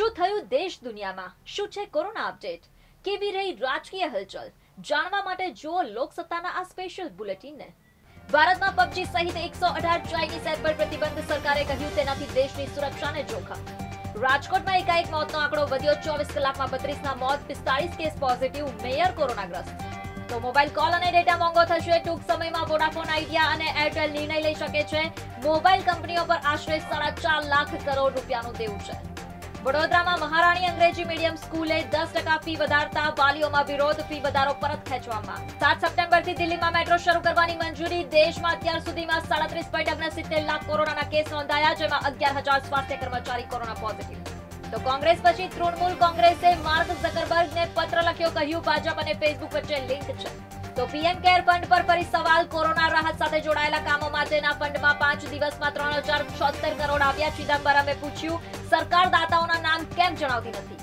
શું થયું દેશ દુનિયામાં? શું છે કોરોના અપડેટ? કેવી રહી રાજકીય હલચલ? જાણવા માટે જુઓ લોકસત્તાના આ સ્પેશિયલ બુલેટિનને. ભારતમાં પબજી સહિત એકસો અઢાર ચાઇનીઝ એપ પર પ્રતિબંધ સરકારે કહ્યું તેનાથી દેશની સુરક્ષાને જોખમ. રાજકોટમાં એકાએક મોતનો આંકડો વધ્યો, ચોવીસ કલાકમાં બત્રીસના મોત, પિસ્તાળીસ કેસ પોઝિટિવ મેયર કોરોનાગ્રસ્ત. તો મોબાઈલ કોલ અને ડેટા મોંઘો થશે, ટૂંક સમયમાં વોડાફોન આઈડિયા અને એરટેલ નિર્ણય લઈ શકે છે. મોબાઈલ કંપનીઓ પર આશરે સાડા ચાર લાખ કરોડ રૂપિયાનું દેવું છે. વડોદરામાં મહારાણી અંગ્રેજી મીડિયમ સ્કૂલે દસ ટકા ફી વધારતા વાલીઓમાં વિરોધ, ફી વધારો પરત ખેંચવામાં સાત સપ્ટેમ્બરથી દિલ્હીમાં મેટ્રો શરૂ કરવાની મંજૂરી, દેશમાં અત્યાર સુધીમાં સાડત્રીસ પોઈન્ટ ઓગણસિત્તેર લાખ કોરોનાના કેસ નોંધાયા, જેમાં અગિયાર સ્વાસ્થ્ય કર્મચારી કોરોના પોઝિટિવ. તો કોંગ્રેસ પછી તૃણમૂલ કોંગ્રેસે માર્ક ઝકરબર્ગને પત્ર લખ્યો, કહ્યું, ભાજપ અને ફેસબુક વચ્ચે લિંક છે. તો પીએમ કેર ફંડ પર ફરી સવાલ, કોરોના રાહત સાથે જોડાયેલા કામો માટેના ફંડમાં પાંચ દિવસમાં ત્રણ કરોડ આવ્યા, ચિદમ્બરમે પૂછ્યું સરકાર કેમ જણાવતી નથી.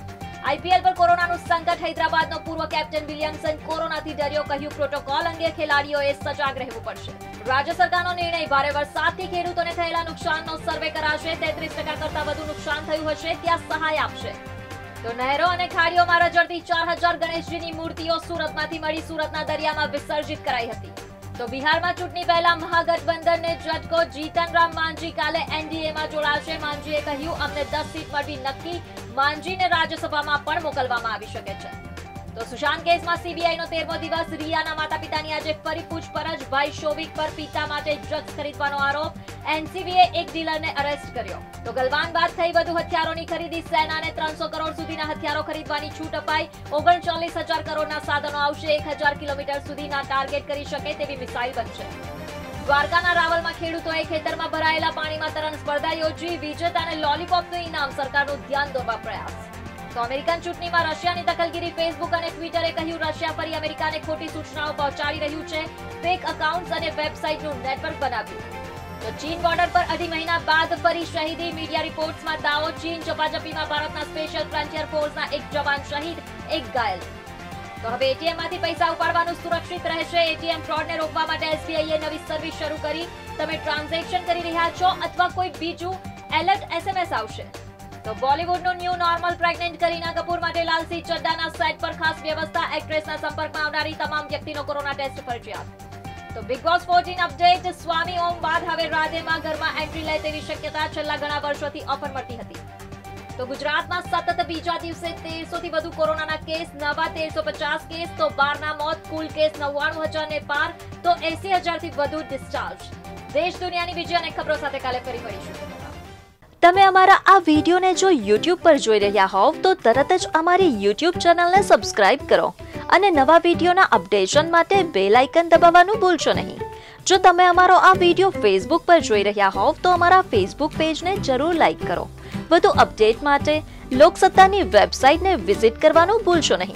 આઈપીએલ પર કોરોનાનું સંકટ, હૈદરાબાદનો પૂર્વ કેપ્ટન વિલિયમસન કોરોનાથી ડર્યો, કહ્યું પ્રોટોકોલ અંગે ખેલાડીઓએ સજાગ રહેવું પડશે. રાજ્ય સરકારનો નિર્ણય, ભારે વરસાદથી ખેડૂતોને થયેલા નુકસાનનો સર્વે કરાશે, તેત્રીસ ટકા કરતા વધુ નુકસાન થયું હશે, ત્યાં સહાય આપશે. તો નહેરો અને ખાડીઓમાં રજડતી ચાર હજાર ગણેશજીની મૂર્તિઓ સુરતમાંથી મળી, સુરતના દરિયામાં વિસર્જિત કરાઈ હતી. તો બિહારમાં ચૂંટણી પહેલા મહાગઠબંધનને ઝટકો. જીતનરામ માંઝી કાલે એનડીએમાં જોડાશે. માંઝીએ કહ્યું, અમને દસ સીટ મળવી નક્કી. માંઝીને રાજ્યસભામાં પણ મોકલવામાં આવી શકે છે. તો સુશાંત કેસમાં સીબીઆઈનો તેરમો દિવસ, રિયાના માતા પિતાની આજે ફરી પૂછપરછ. ભાઈ શોવિક પર પિતા માટે ડ્રગ્સ ખરીદવાનો આરોપ. એનસીબીએ એક ડીલરને અરેસ્ટ કર્યો. તો ગલવાન બાદ થઈ વધુ હથિયારોની ખરીદી, સેનાને ત્રણસો કરોડ સુધીના હથિયારો ખરીદવાની છૂટ અપાઈ. ઓગણચાલીસ હજાર કરોડના સાધનો આવશે. એક હજાર કિલોમીટર સુધીના ટાર્ગેટ કરી શકે તેવી મિસાઇલ બનશે. દ્વારકાના રાવલમાં ખેડૂતોએ ખેતરમાં ભરાયેલા પાણીમાં તરણ સ્પર્ધા યોજી. વિજેતાને લોલીપોપનું ઇનામ. સરકારનું ધ્યાન દોરવા પ્રયાસ. તો અમેરિકન ચૂંટણીમાં રશિયાની દખલગીરી ફેસબુક અને ટ્વિટરે કહ્યું, રશિયા ફરી અમેરિકાને ખોટી સૂચનાઓ પહોંચાડી રહ્યું છે. ફેક અકાઉન્ટ અને વેબસાઇટનું નેટવર્ક બનાવ્યું. તો ચીન બોર્ડર પર અઢી મહિના બાદ ફરી શહીદી મીડિયા રિપોર્ટ્સમાં દાવો. ચીન ઝપાઝપીમાં ભારતના સ્પેશિયલ ફ્રન્ટિયર ફોર્સના એક જવાન શહીદ, એક ઘાયલ. તો હવે એટીએમમાંથી પૈસા ઉપાડવાનું સુરક્ષિત રહેશે. એટીએમ ફ્રોડને રોકવા માટે એસબીઆઈએ નવી સર્વિસ શરૂ કરી. તમે ટ્રાન્ઝેક્શન કરી રહ્યા છો અથવા કોઈ બીજું એલર્ટ એસએમએસ આવશે. તો બોલિવૂડનું new normal pregnant Kareena Kapoor માટે લાલસી ચડ્ડાના સેટ પર ખાસ વ્યવસ્થા એક્ટ્રેસના સંપર્કમાં આવનારી તમામ વ્યક્તિનો કોરોના ટેસ્ટ ફરજિયાત તો Bigg Boss fourteen update Swami Om બાદ હવે રાધેમાં ઘરમાં એન્ટ્રી લે તેવી શક્યતા છેલ્લા ઘણા વર્ષોથી ઓફર મળતી હતી. તો ગુજરાતમાં સતત બીજા દિવસે તેરસો થી વધુ કોરોનાના કેસ, નવા તેરસો પચાસ કેસ, તો બારના મોત, કુલ કેસ નવ્વાણું હજાર ને પાર, તો એસી હજારથી વધુ ડિસ્ચાર્જ દેશ દુનિયાની બીજી અનેક ખબરો સાથે કાલે ફરી મળીશું. તમે અમારા આ વિડીયોને જો યુટ્યુબ પર જોઈ રહ્યા હોવ, તો તરત જ અમારી યુટ્યુબ ચેનલને સબસ્ક્રાઇબ કરો અને નવા વિડીયોના અપડેશન માટે બેલ આઇકન દબાવવાનું ભૂલશો નહીં. જો તમે અમારો આ વીડિયો ફેસબુક પર જોઈ રહ્યા હોવ, તો અમારા ફેસબુક પેજને જરૂર લાઇક કરો. વધુ અપડેટ માટે લોકસત્તાની વેબસાઇટને વિઝિટ કરવાનું ભૂલશો નહીં.